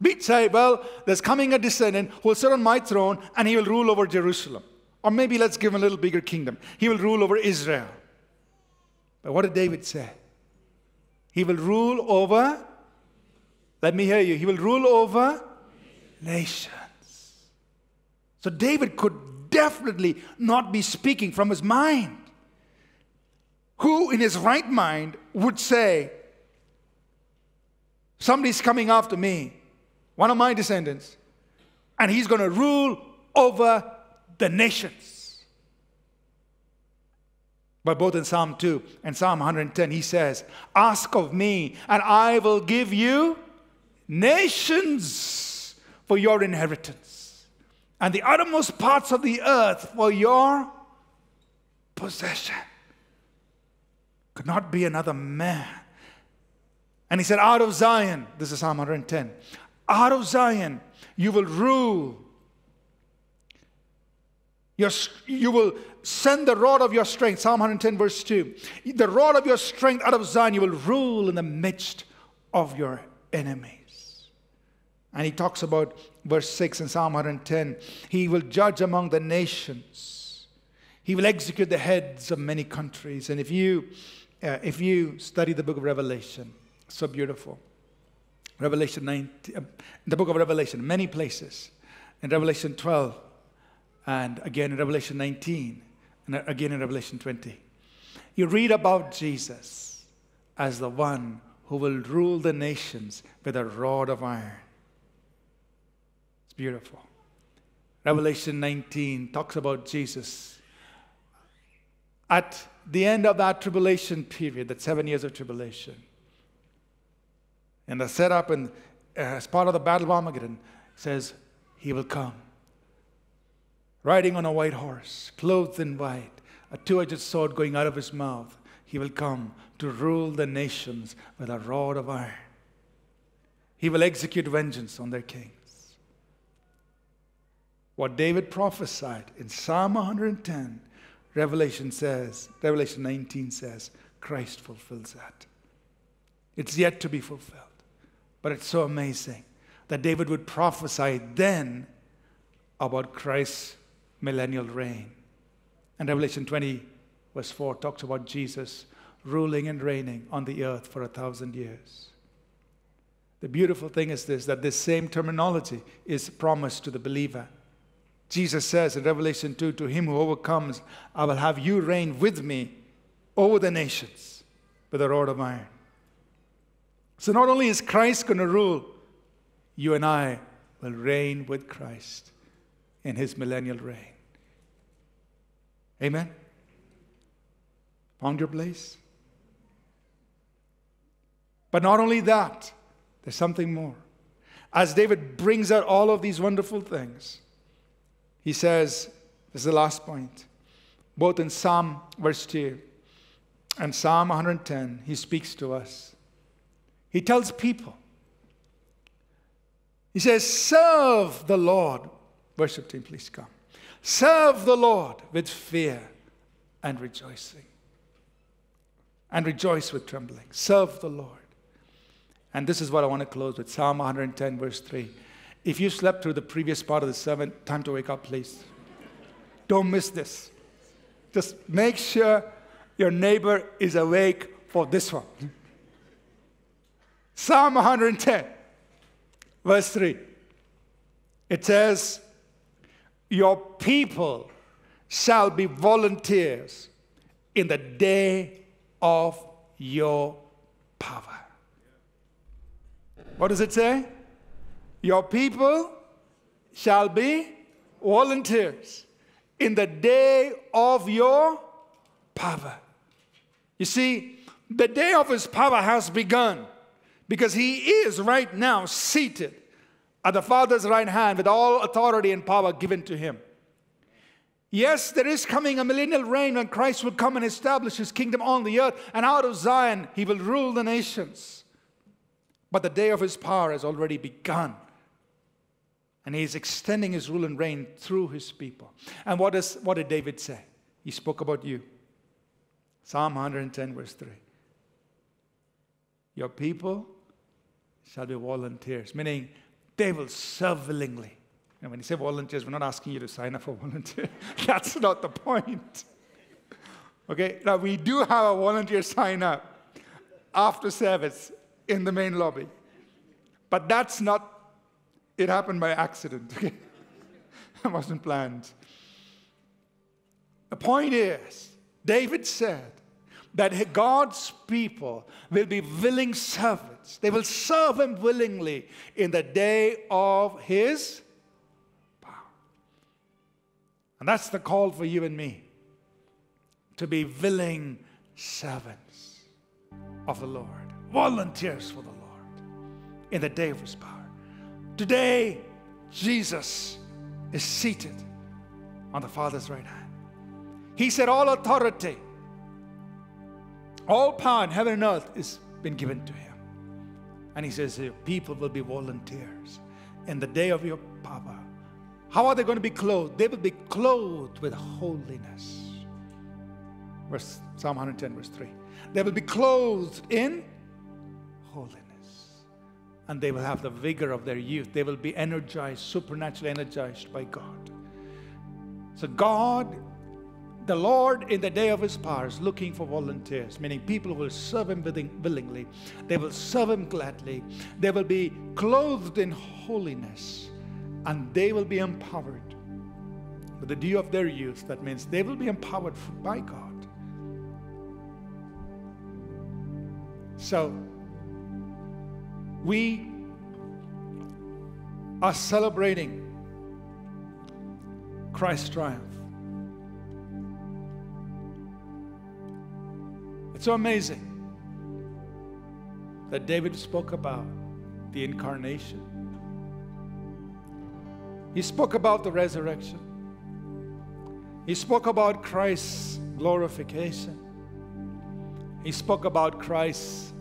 we'd say, well, there's coming a descendant who will sit on my throne and he will rule over Jerusalem. Or maybe let's give him a little bigger kingdom. He will rule over Israel. But what did David say? He will rule over, let me hear you, he will rule over nations. So David could definitely not be speaking from his mind. Who in his right mind would say, Somebody's coming after me, one of my descendants, and he's going to rule over the nations? But both in Psalm 2 and Psalm 110, he says, Ask of me, and I will give you nations for your inheritance, and the uttermost parts of the earth for your possession. Could not be another man. And he said, Out of Zion, this is Psalm 110, out of Zion you will rule you will send the rod of your strength, Psalm 110, verse 2. The rod of your strength out of Zion, you will rule in the midst of your enemies. And he talks about verse 6 in Psalm 110. He will judge among the nations, he will execute the heads of many countries. And if you, uh, if you study the book of Revelation, so beautiful. Revelation 19, uh, the book of Revelation, many places. In Revelation 12, and again in Revelation 19, and again in Revelation 20. You read about Jesus as the one who will rule the nations with a rod of iron. It's beautiful. Revelation 19 talks about Jesus. At the end of that tribulation period, that seven years of tribulation, and the setup and uh, as part of the battle of Armageddon says, He will come riding on a white horse, clothed in white, a two edged sword going out of his mouth. He will come to rule the nations with a rod of iron. He will execute vengeance on their kings. What David prophesied in Psalm 110, Revelation says, Revelation 19 says, Christ fulfills that. It's yet to be fulfilled. But it's so amazing that David would prophesy then about Christ's millennial reign. And Revelation 20, verse 4, talks about Jesus ruling and reigning on the earth for a thousand years. The beautiful thing is this that this same terminology is promised to the believer. Jesus says in Revelation 2 To him who overcomes, I will have you reign with me over the nations with a rod of iron. So not only is Christ going to rule, you and I will reign with Christ in his millennial reign. Amen? Found your place? But not only that, there's something more. As David brings out all of these wonderful things, he says, this is the last point, both in Psalm verse 2 and Psalm 110, he speaks to us. He tells people, he says, Serve the Lord. Worship team, please come. Serve the Lord with fear and rejoicing. And rejoice with trembling. Serve the Lord. And this is what I want to close with Psalm 110, verse 3. If you slept through the previous part of the sermon, time to wake up, please. Don't miss this. Just make sure your neighbor is awake for this one. Psalm 110, verse 3. It says, Your people shall be volunteers in the day of your power. What does it say? Your people shall be volunteers in the day of your power. You see, the day of his power has begun because he is right now seated at the Father's right hand with all authority and power given to him. Yes, there is coming a millennial reign when Christ will come and establish his kingdom on the earth, and out of Zion he will rule the nations. But the day of his power has already begun. And he is extending his rule and reign through his people. And what, is, what did David say? He spoke about you. Psalm 110, verse 3. Your people shall be volunteers, meaning they will serve willingly. And when you say volunteers, we're not asking you to sign up for volunteer. That's not the point. Okay, now we do have a volunteer sign up after service in the main lobby. But that's not, it happened by accident. Okay? it wasn't planned. The point is, David said that God's people will be willing servants. They will serve Him willingly in the day of His power. And that's the call for you and me to be willing servants of the Lord, volunteers for the Lord in the day of His power. Today, Jesus is seated on the Father's right hand. He said, All authority, all power in heaven and earth has been given to him. And he says, People will be volunteers in the day of your power. How are they going to be clothed? They will be clothed with holiness. Verse Psalm 110, verse 3. They will be clothed in holiness. And they will have the vigor of their youth. They will be energized, supernaturally energized by God. So God the Lord, in the day of his power, is looking for volunteers, meaning people who will serve him willingly. They will serve him gladly. They will be clothed in holiness, and they will be empowered with the dew of their youth. That means they will be empowered by God. So, we are celebrating Christ's triumph. It's so amazing that David spoke about the incarnation. He spoke about the resurrection. He spoke about Christ's glorification. He spoke about Christ's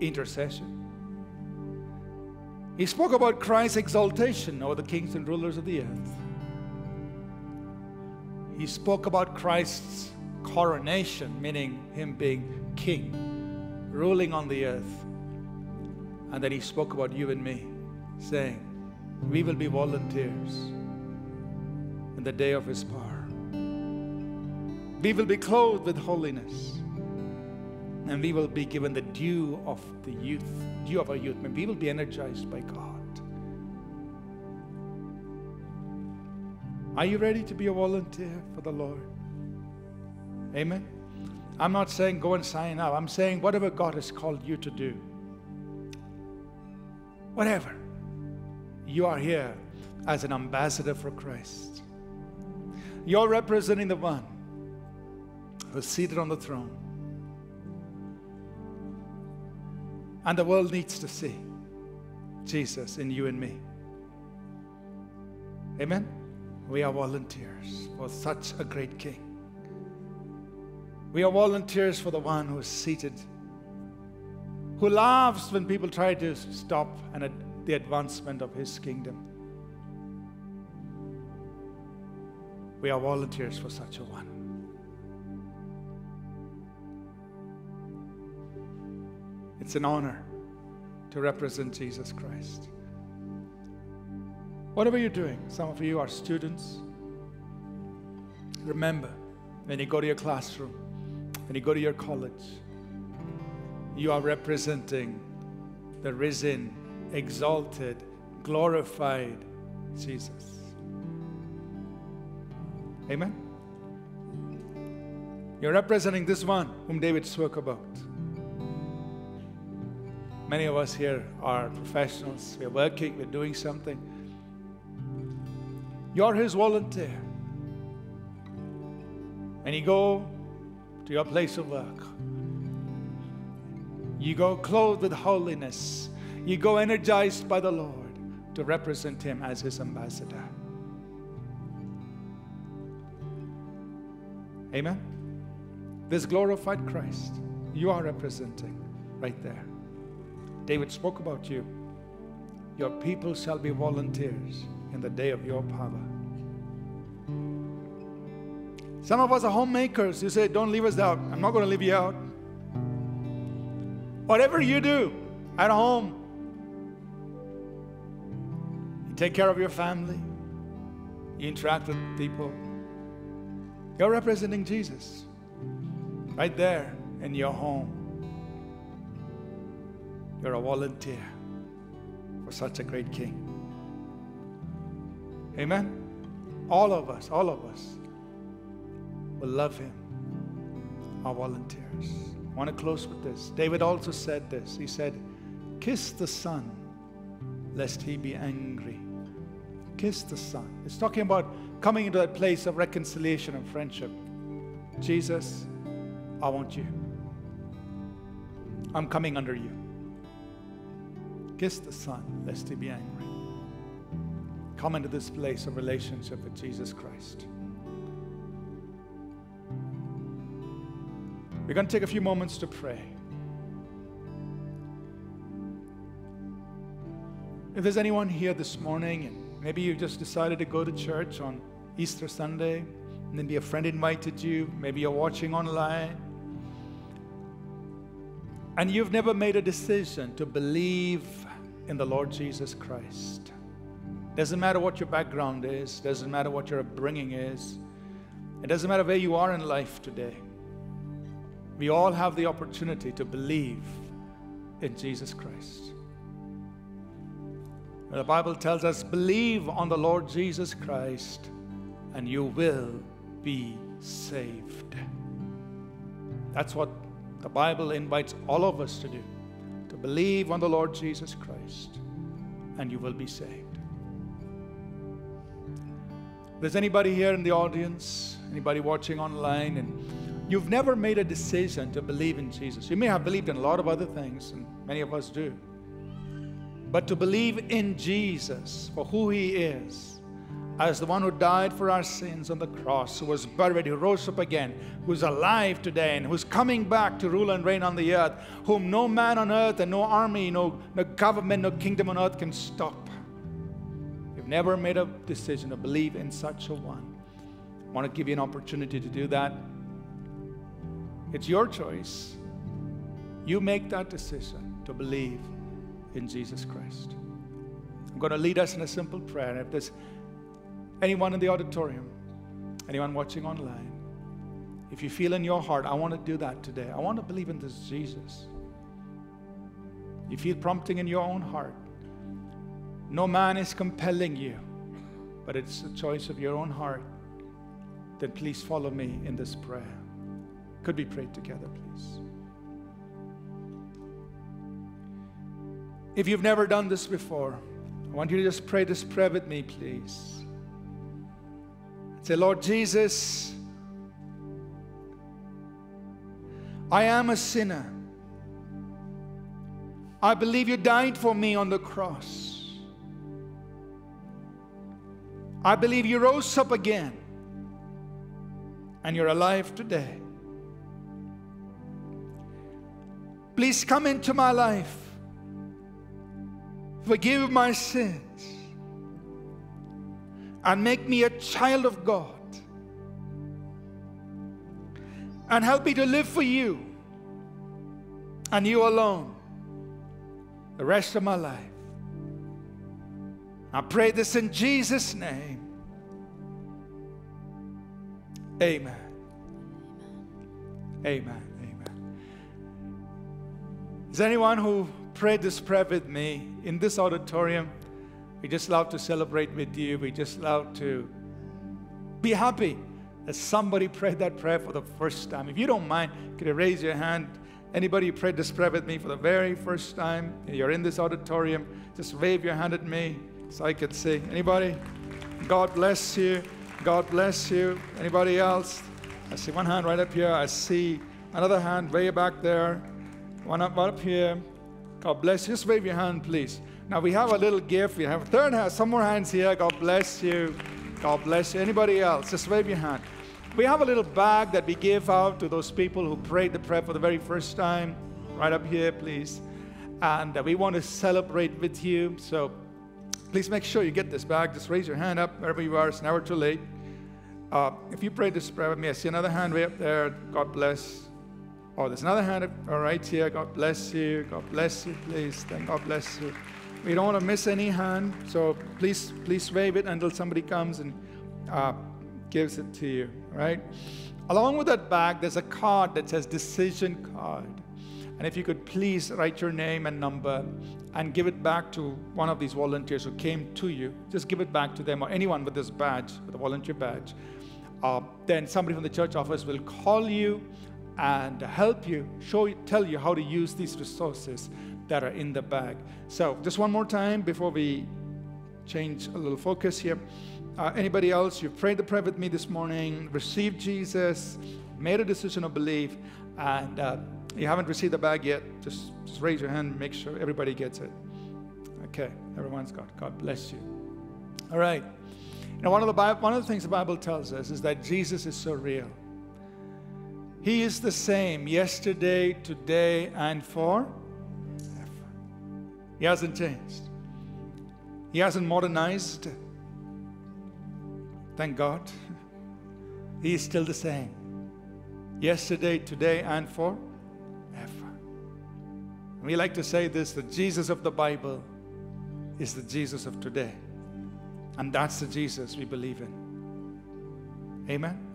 intercession. He spoke about Christ's exaltation over the kings and rulers of the earth. He spoke about Christ's coronation, meaning him being king, ruling on the earth And then he spoke about you and me, saying, We will be volunteers in the day of his power. We will be clothed with holiness. And we will be given the dew of the youth, dew of our youth. We will be energized by God. Are you ready to be a volunteer for the Lord? Amen. I'm not saying go and sign up. I'm saying whatever God has called you to do, whatever, you are here as an ambassador for Christ. You're representing the one who's seated on the throne. And the world needs to see Jesus in you and me. Amen. We are volunteers for such a great King. We are volunteers for the one who is seated, who laughs when people try to stop and the advancement of his kingdom. We are volunteers for such a one. It's an honor to represent Jesus Christ. Whatever you're doing, some of you are students. Remember, when you go to your classroom, when you go to your college, you are representing the risen, exalted, glorified Jesus. Amen? You're representing this one whom David spoke about. Many of us here are professionals. We're working, we're doing something. You're his volunteer. And you go to your place of work. You go clothed with holiness. You go energized by the Lord to represent him as his ambassador. Amen. This glorified Christ you are representing right there. David spoke about you. Your people shall be volunteers in the day of your power. Some of us are homemakers. You say, Don't leave us out. I'm not going to leave you out. Whatever you do at home, you take care of your family, you interact with people. You're representing Jesus right there in your home. You're a volunteer for such a great king. Amen? All of us, all of us will love him, our volunteers. I want to close with this. David also said this. He said, Kiss the Son, lest he be angry. Kiss the Son. It's talking about coming into that place of reconciliation and friendship. Jesus, I want you. I'm coming under you. Kiss the Son, lest he be angry. Come into this place of relationship with Jesus Christ. We're going to take a few moments to pray. If there's anyone here this morning, and maybe you just decided to go to church on Easter Sunday, and then be a friend invited you, maybe you're watching online, and you've never made a decision to believe in the Lord Jesus Christ. Doesn't matter what your background is, doesn't matter what your upbringing is, it doesn't matter where you are in life today. We all have the opportunity to believe in Jesus Christ. The Bible tells us, believe on the Lord Jesus Christ and you will be saved. That's what the Bible invites all of us to do to believe on the Lord Jesus Christ and you will be saved. If there's anybody here in the audience, anybody watching online, and You've never made a decision to believe in Jesus. You may have believed in a lot of other things, and many of us do. But to believe in Jesus for who He is, as the one who died for our sins on the cross, who was buried, who rose up again, who's alive today, and who's coming back to rule and reign on the earth, whom no man on earth and no army, no, no government, no kingdom on earth can stop. You've never made a decision to believe in such a one. I want to give you an opportunity to do that. It's your choice. You make that decision to believe in Jesus Christ. I'm going to lead us in a simple prayer. If there's anyone in the auditorium, anyone watching online, if you feel in your heart, I want to do that today, I want to believe in this Jesus. You feel prompting in your own heart. No man is compelling you, but it's a choice of your own heart. Then please follow me in this prayer. Could we pray together, please? If you've never done this before, I want you to just pray this prayer with me, please. Say, Lord Jesus, I am a sinner. I believe you died for me on the cross. I believe you rose up again and you're alive today. Please come into my life. Forgive my sins and make me a child of God. And help me to live for you and you alone the rest of my life. I pray this in Jesus' name. Amen. Amen. Is anyone who prayed this prayer with me in this auditorium? We just love to celebrate with you. We just love to be happy that somebody prayed that prayer for the first time. If you don't mind, could you raise your hand? Anybody who prayed this prayer with me for the very first time? You're in this auditorium. Just wave your hand at me so I could see. Anybody? God bless you. God bless you. Anybody else? I see one hand right up here. I see another hand way back there. One up, one up here. God bless you. Just wave your hand, please. Now we have a little gift. We have a third hand. Some more hands here. God bless you. God bless you. Anybody else? Just wave your hand. We have a little bag that we give out to those people who prayed the prayer for the very first time. Right up here, please. And uh, we want to celebrate with you. So please make sure you get this bag. Just raise your hand up wherever you are. It's never too late. Uh, if you prayed this prayer with me, I see another hand way up there. God bless. Oh, there's another hand right here. God bless you. God bless you, please. Thank God bless you. We don't want to miss any hand, so please, please wave it until somebody comes and uh, gives it to you. Right? Along with that bag, there's a card that says decision card. And if you could please write your name and number and give it back to one of these volunteers who came to you, just give it back to them or anyone with this badge, with a volunteer badge uh, then somebody from the church office will call you and help you, show tell you how to use these resources that are in the bag. So, just one more time before we change a little focus here. Uh, anybody else? You've prayed the prayer with me this morning, received Jesus, made a decision of belief, and uh, you haven't received the bag yet. Just, just raise your hand, make sure everybody gets it. Okay, everyone's got. God bless you. All right. Now, one of, the one of the things the Bible tells us is that Jesus is so real. He is the same yesterday, today, and forever. He hasn't changed. He hasn't modernized. Thank God. He is still the same. Yesterday, today, and forever. We like to say this the Jesus of the Bible is the Jesus of today. And that's the Jesus we believe in. Amen.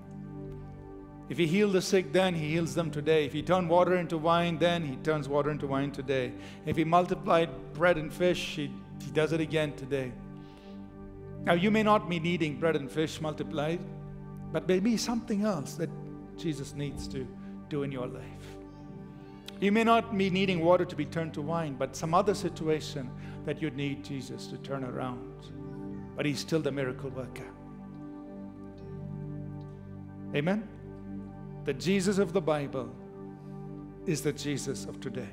If he healed the sick then, he heals them today. If he turned water into wine then, he turns water into wine today. If he multiplied bread and fish, he, he does it again today. Now, you may not be needing bread and fish multiplied, but maybe something else that Jesus needs to do in your life. You may not be needing water to be turned to wine, but some other situation that you need Jesus to turn around but he's still the miracle worker. Amen? The Jesus of the Bible is the Jesus of today.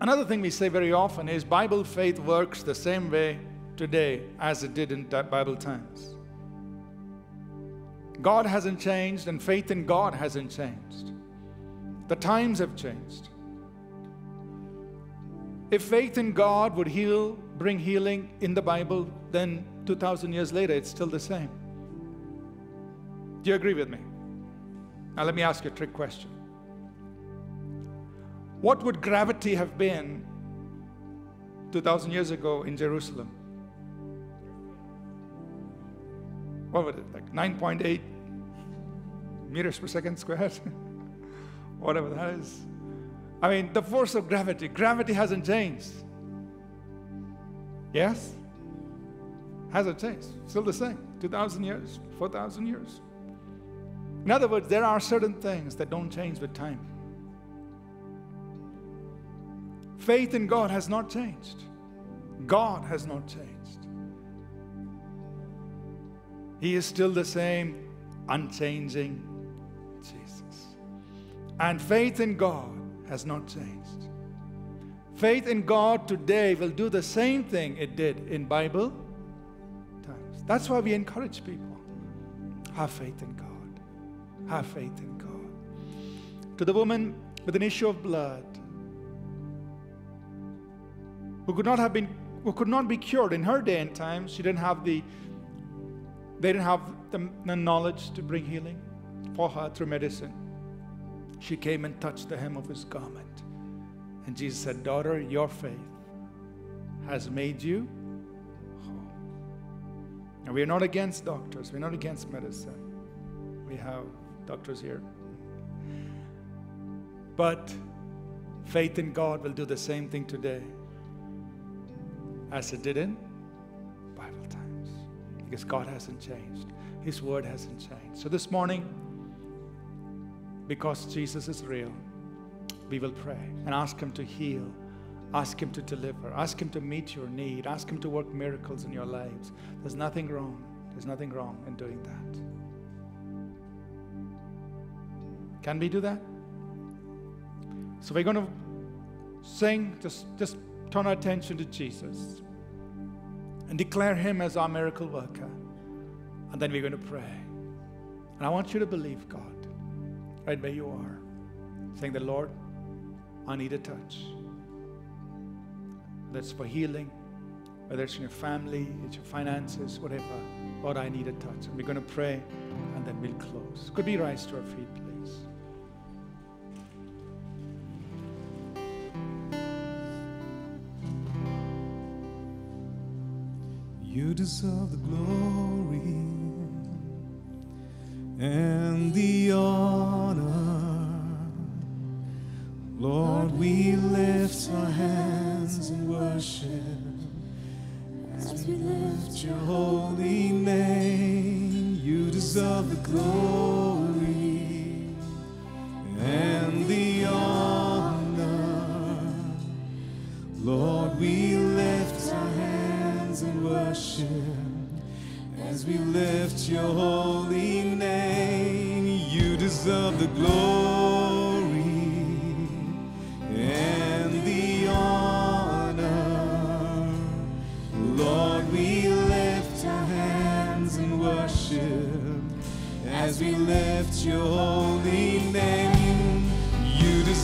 Another thing we say very often is Bible faith works the same way today as it did in Bible times. God hasn't changed, and faith in God hasn't changed. The times have changed. If faith in God would heal, bring healing in the Bible, then 2,000 years later, it's still the same. Do you agree with me? Now, let me ask you a trick question. What would gravity have been 2,000 years ago in Jerusalem? What was it, like 9.8 meters per second squared? Whatever that is. I mean, the force of gravity, gravity hasn't changed. Yes? Hasn't changed. Still the same. 2,000 years, 4,000 years. In other words, there are certain things that don't change with time. Faith in God has not changed. God has not changed. He is still the same unchanging Jesus. And faith in God has not changed. Faith in God today will do the same thing it did in Bible times. That's why we encourage people. Have faith in God. Have faith in God. To the woman with an issue of blood, who could not have been who could not be cured in her day and time, she didn't have the they didn't have the, the knowledge to bring healing for her through medicine. She came and touched the hem of his garment. And Jesus said, Daughter, your faith has made you whole. And we are not against doctors, we're not against medicine. We have doctors here. But faith in God will do the same thing today as it did in Bible times. Because God hasn't changed, His word hasn't changed. So this morning, because Jesus is real, we will pray and ask Him to heal, ask Him to deliver, ask Him to meet your need, ask Him to work miracles in your lives. There's nothing wrong. There's nothing wrong in doing that. Can we do that? So we're going to sing, just, just turn our attention to Jesus and declare Him as our miracle worker. And then we're going to pray. And I want you to believe God right where you are, saying, The Lord, I need a touch. That's for healing, whether it's in your family, it's your finances, whatever. Lord, I need a touch. And we're going to pray and then we'll close. Could we rise to our feet, please? You deserve the glory and the honor. Lord, we lift our hands in worship as we lift your holy name. You deserve the glory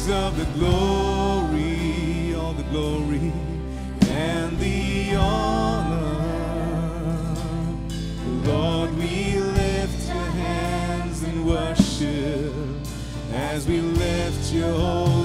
Deserve the glory, all the glory and the honor. Lord, we lift your hands in worship as we lift your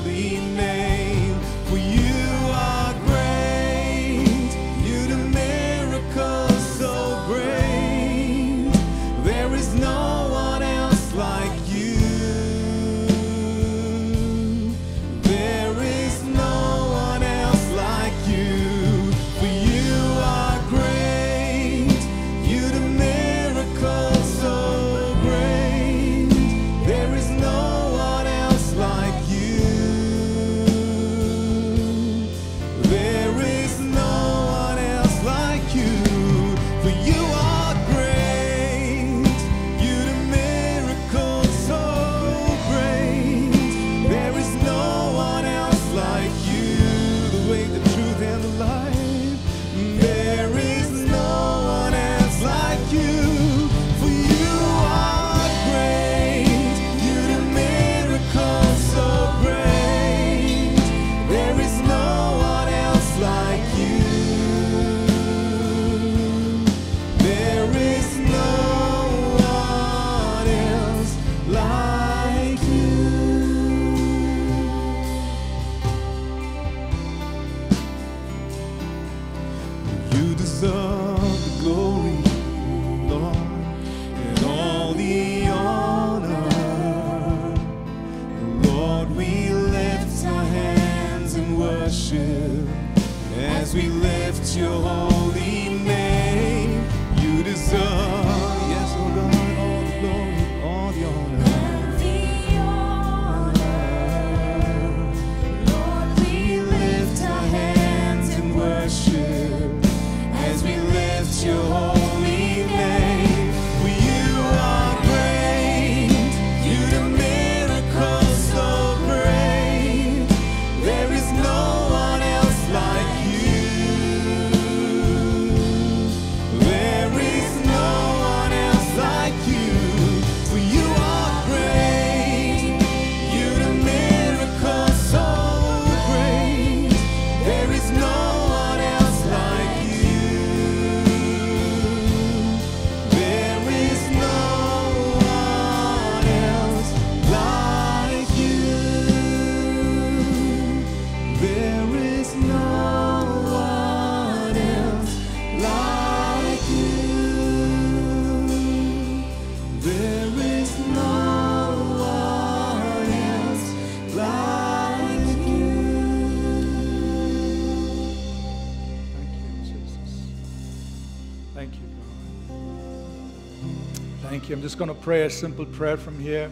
just going to pray a simple prayer from here.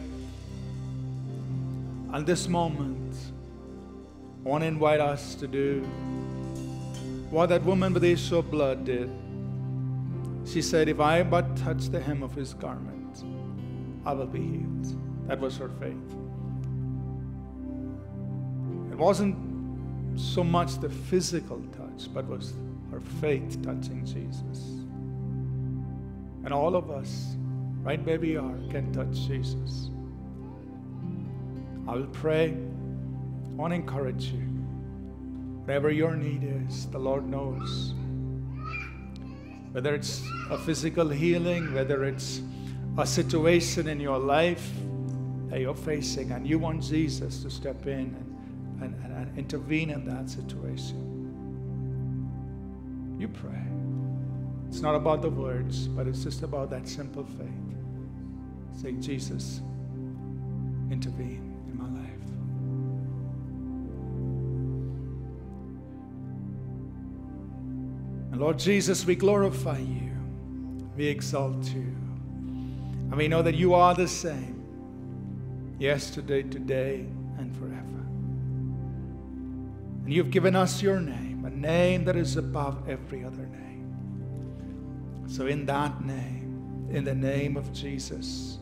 And this moment, I want to invite us to do what that woman with the issue of blood did. She said, If I but touch the hem of his garment, I will be healed. That was her faith. It wasn't so much the physical touch, but was her faith touching Jesus. And all of us, right where we are, can touch Jesus. I will pray. I want to encourage you. Whatever your need is, the Lord knows. Whether it's a physical healing, whether it's a situation in your life that you're facing, and you want Jesus to step in and, and, and, and intervene in that situation, you pray. It's not about the words, but it's just about that simple faith. Say, Jesus, intervene in my life. And Lord Jesus, we glorify you, we exalt you, and we know that you are the same yesterday, today, and forever. And you've given us your name, a name that is above every other name. So, in that name, in the name of Jesus,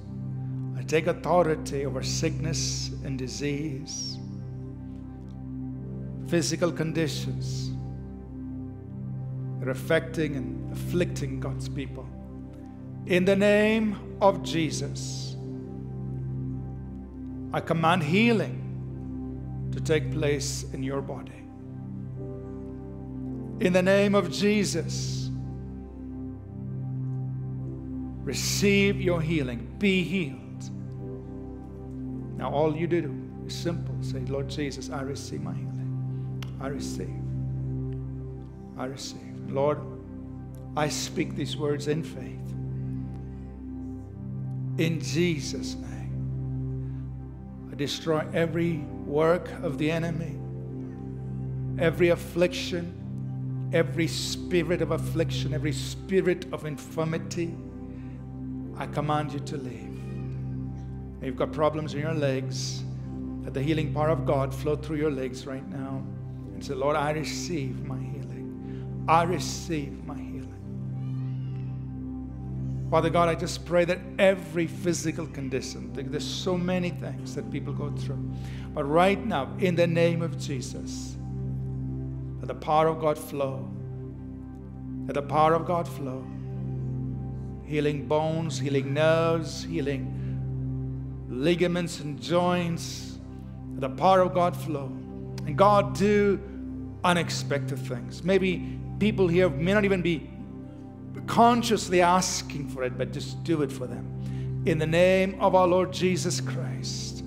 I take authority over sickness and disease, physical conditions that are affecting and afflicting God's people. In the name of Jesus, I command healing to take place in your body. In the name of Jesus, receive your healing. Be healed. Now, all you do is simple say, Lord Jesus, I receive my healing. I receive. I receive. Lord, I speak these words in faith. In Jesus' name, I destroy every work of the enemy, every affliction, every spirit of affliction, every spirit of infirmity. I command you to leave. If You've got problems in your legs. Let the healing power of God flow through your legs right now. And say, Lord, I receive my healing. I receive my healing. Father God, I just pray that every physical condition, there's so many things that people go through. But right now, in the name of Jesus, let the power of God flow. Let the power of God flow. Healing bones, healing nerves, healing ligaments and joints. The power of God flow. And God, do unexpected things. Maybe people here may not even be consciously asking for it, but just do it for them. In the name of our Lord Jesus Christ,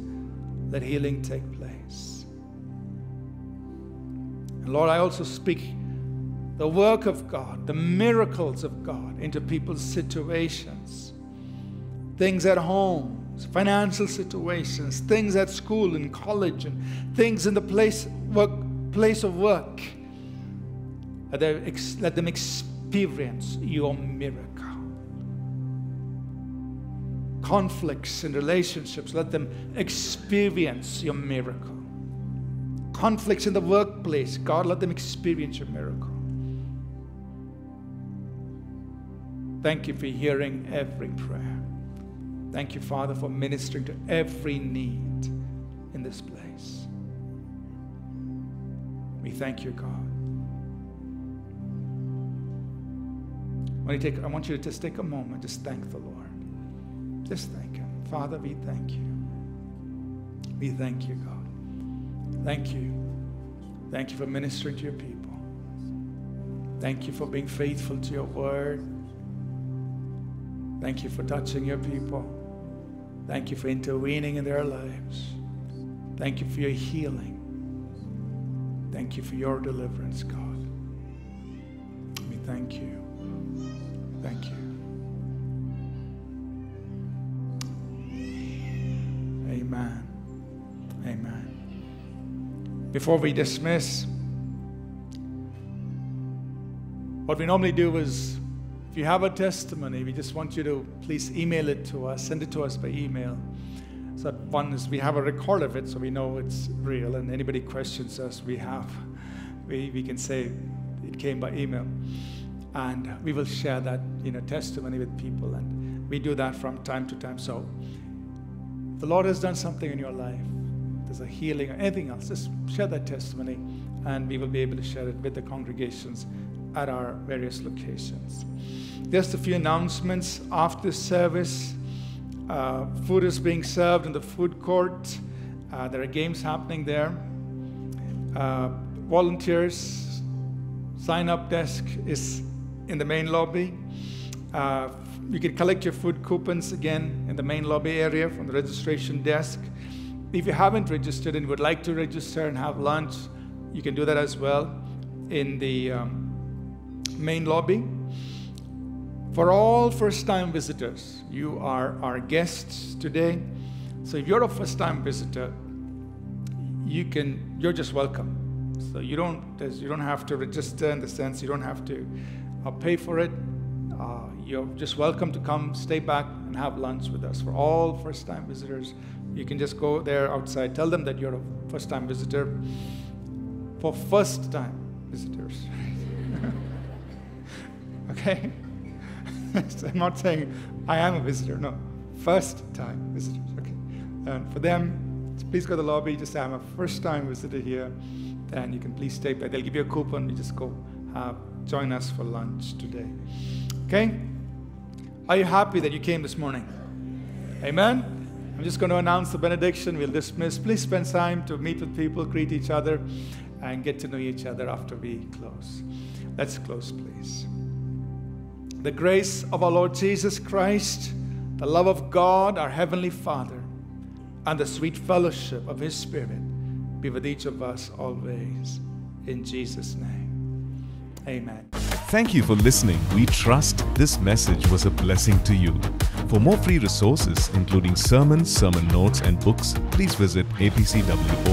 let healing take place. And Lord, I also speak the work of God, the miracles of God into people's situations, things at home, financial situations, things at school and college, and things in the place, work, place of work. Let them, let them experience your miracle. Conflicts in relationships, let them experience your miracle. Conflicts in the workplace, God, let them experience your miracle. Thank you for hearing every prayer. Thank you, Father, for ministering to every need in this place. We thank you, God. When you take, I want you to just take a moment, just thank the Lord. Just thank Him. Father, we thank you. We thank you, God. Thank you. Thank you for ministering to your people. Thank you for being faithful to your word. Thank you for touching your people. Thank you for intervening in their lives. Thank you for your healing. Thank you for your deliverance, God. We thank you. Thank you. Amen. Amen. Before we dismiss, what we normally do is If you have a testimony, we just want you to please email it to us, send it to us by email. So that one is we have a record of it so we know it's real and anybody questions us, we have we, we can say it came by email. And we will share that you know testimony with people and we do that from time to time. So the Lord has done something in your life. There's a healing or anything else. Just share that testimony and we will be able to share it with the congregations at our various locations. Just a few announcements after the service. Uh, food is being served in the food court. Uh, there are games happening there. Uh, volunteers, sign up desk is in the main lobby. Uh, you can collect your food coupons again in the main lobby area from the registration desk. If you haven't registered and would like to register and have lunch, you can do that as well in the um, main lobby. For all first time visitors, you are our guests today. So if you're a first time visitor, you can you're just welcome. So you don't you don't have to register in the sense you don't have to uh, pay for it. Uh, you're just welcome to come, stay back, and have lunch with us. For all first time visitors, you can just go there outside, tell them that you're a first time visitor. For first time visitors. Okay? so I'm not saying I am a visitor, no. First time visitors, okay? And for them, please go to the lobby, just say I'm a first time visitor here, and you can please stay back. They'll give you a coupon, you just go join us for lunch today. Okay? Are you happy that you came this morning? Amen? I'm just going to announce the benediction. We'll dismiss. Please spend time to meet with people, greet each other, and get to know each other after we close. Let's close, please. The grace of our Lord Jesus Christ, the love of God, our Heavenly Father, and the sweet fellowship of His Spirit be with each of us always. In Jesus' name. Amen. Thank you for listening. We trust this message was a blessing to you. For more free resources, including sermons, sermon notes, and books, please visit apcwo.org.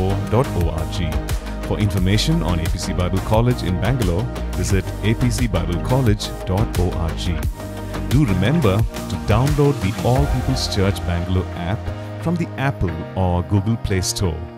For information on APC Bible College in Bangalore, visit apcbiblecollege.org. Do remember to download the All People's Church Bangalore app from the Apple or Google Play Store.